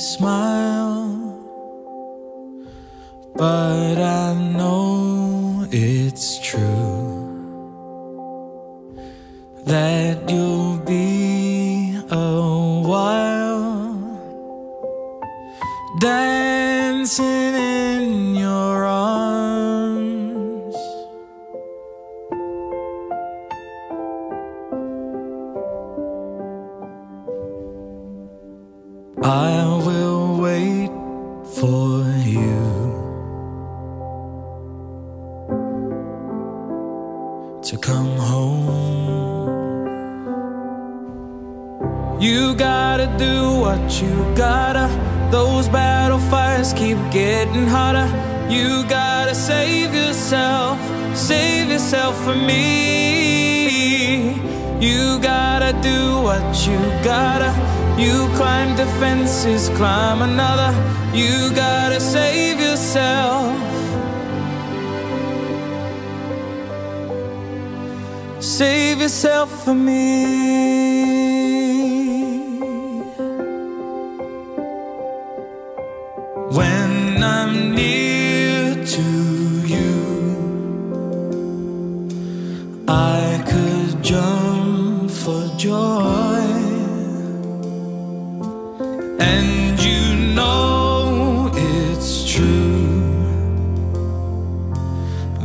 smile, but I know it's true that you'll be a while dancing in your arms. For you to come home. You gotta do what you gotta. Those battle fires keep getting hotter. You gotta save yourself, save yourself for me. You gotta do what you gotta. You climb the fences, climb another. You gotta save yourself. Save yourself for me.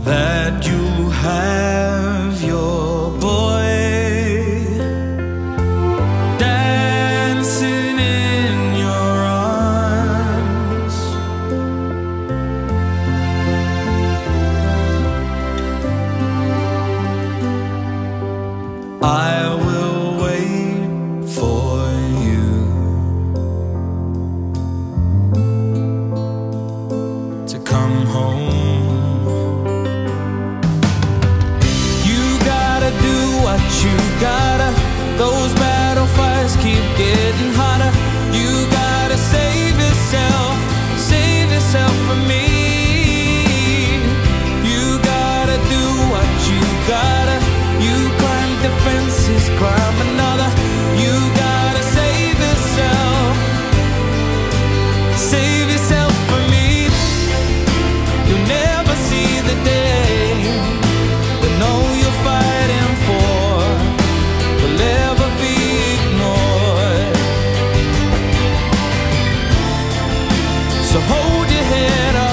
That you have your what you gotta. Those battle fires keep getting hotter. So hold your head up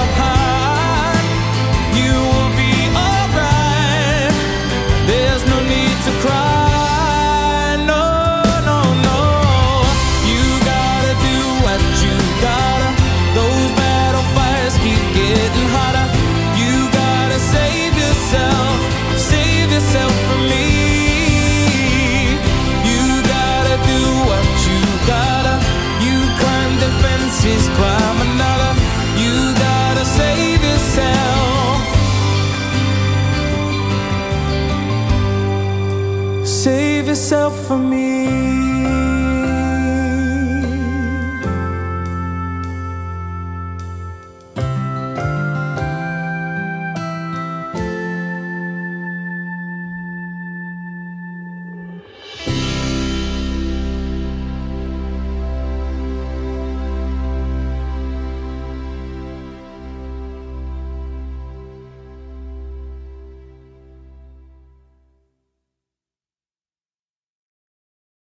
yourself for me.